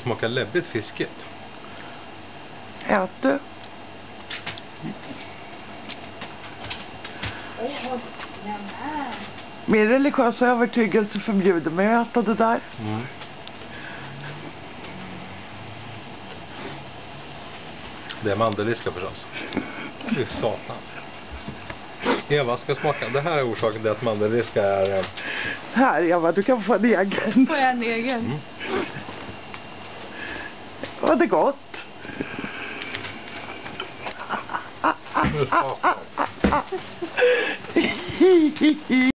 smakar läbbigt fiskigt. Ät du? Min religiösa övertygelse förbjuder mig att äta det där. Mm. Det är mandeldiska förstås. Fy satan. Eva ska smaka. Det här är orsaken till att mandeldiska är... eh, Här Eva, du kan få en egen. Får jag en egen? Mm. Var det gott?